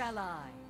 Shall I?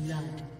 Blood.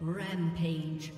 Rampage.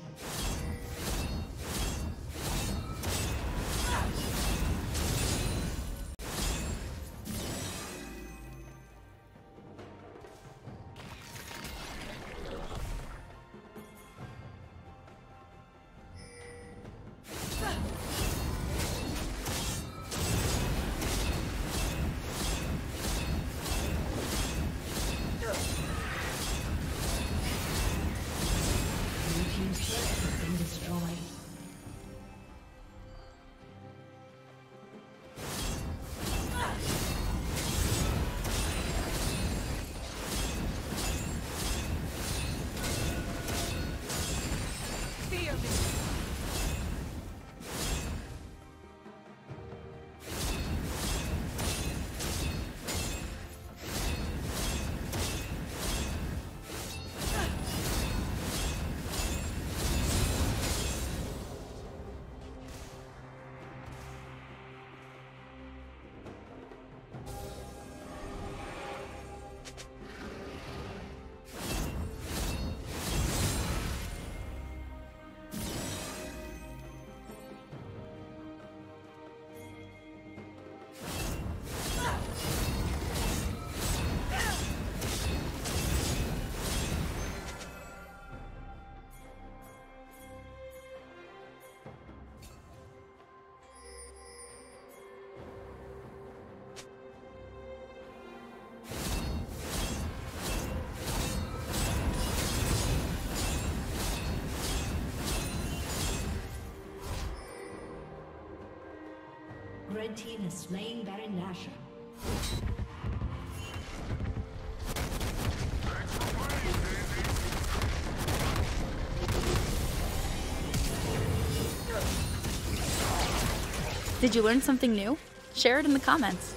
Red team has slain Baron Nashor. Did you learn something new? Share it in the comments.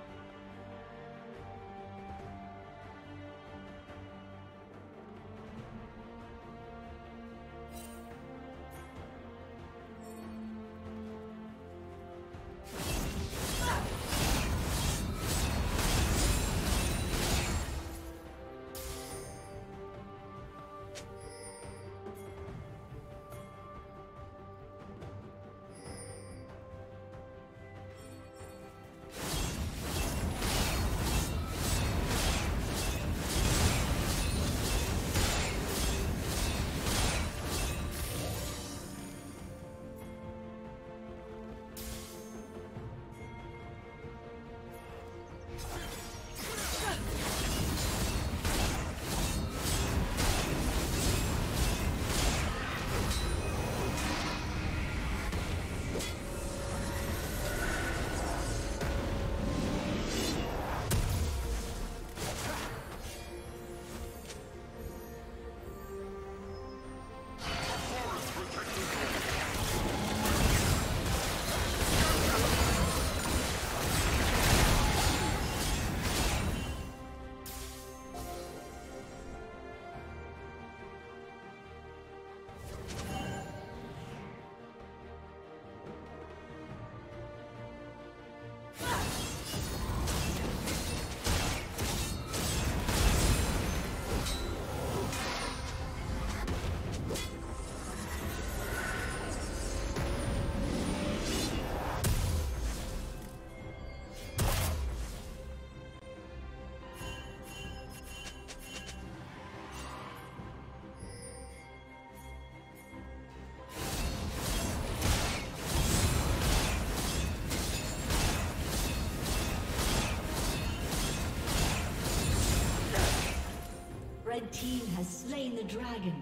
slain the dragon.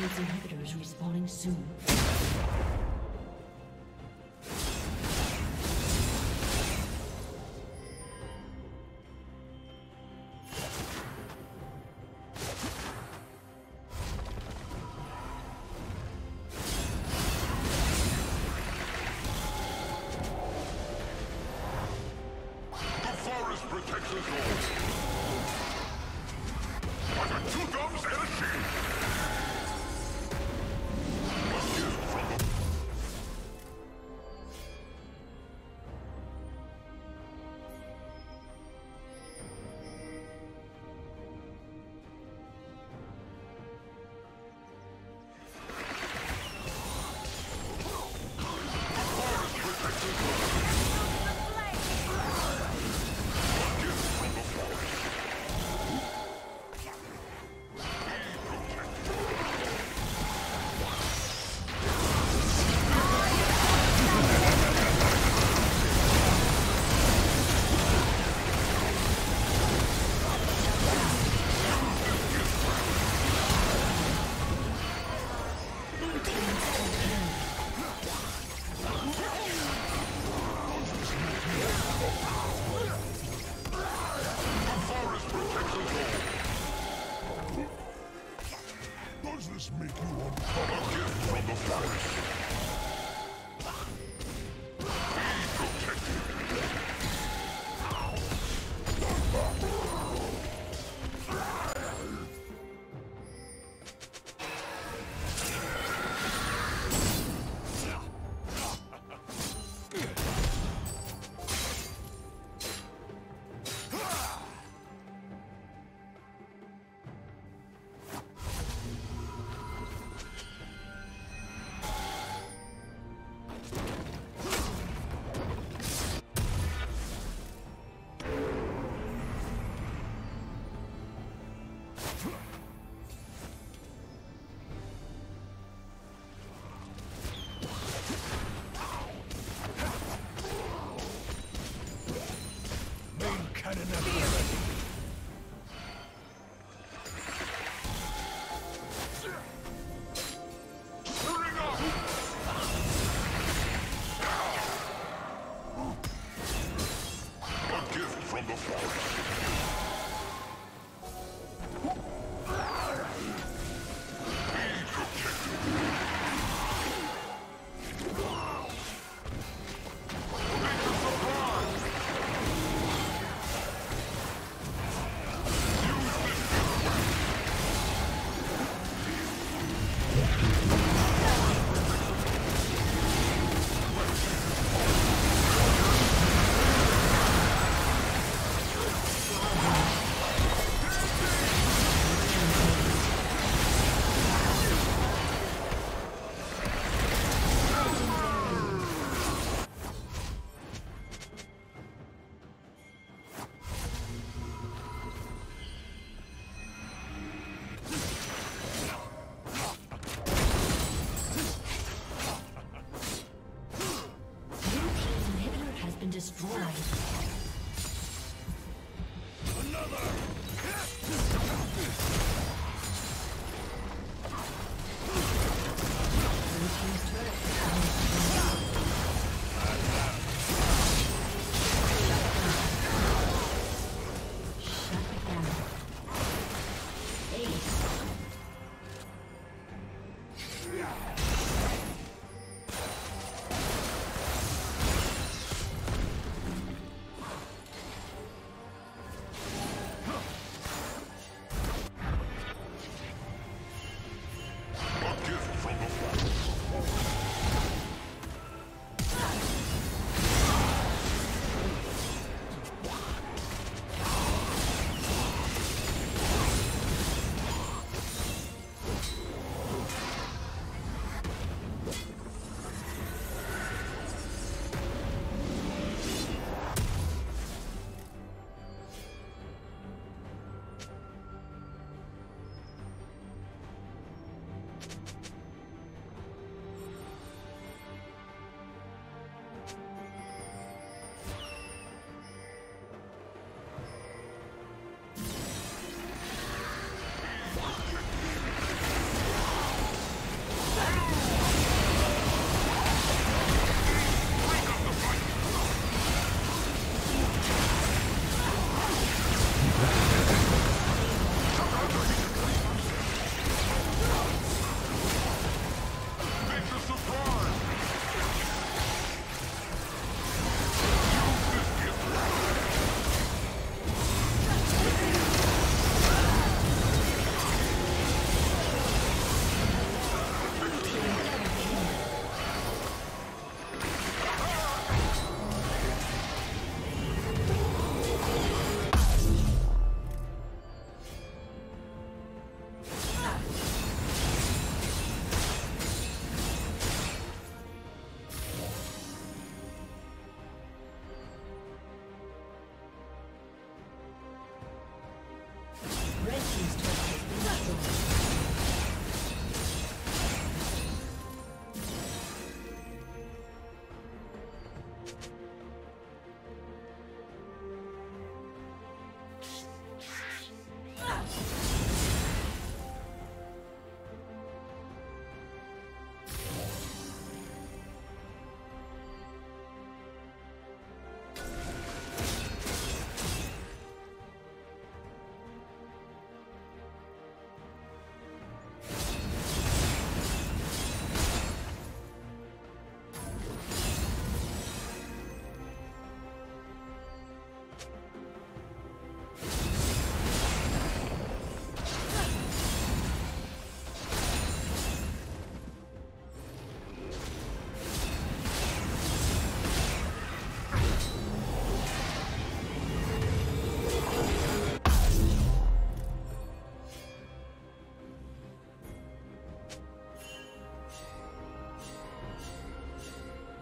shield's inhibitor is respawning soon. Main cannon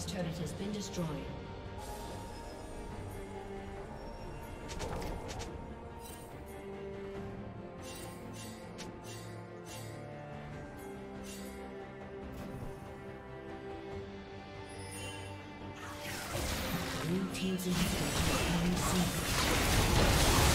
Team's turret has been destroyed. Team's inhibitor has been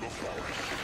the forest.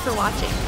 For watching.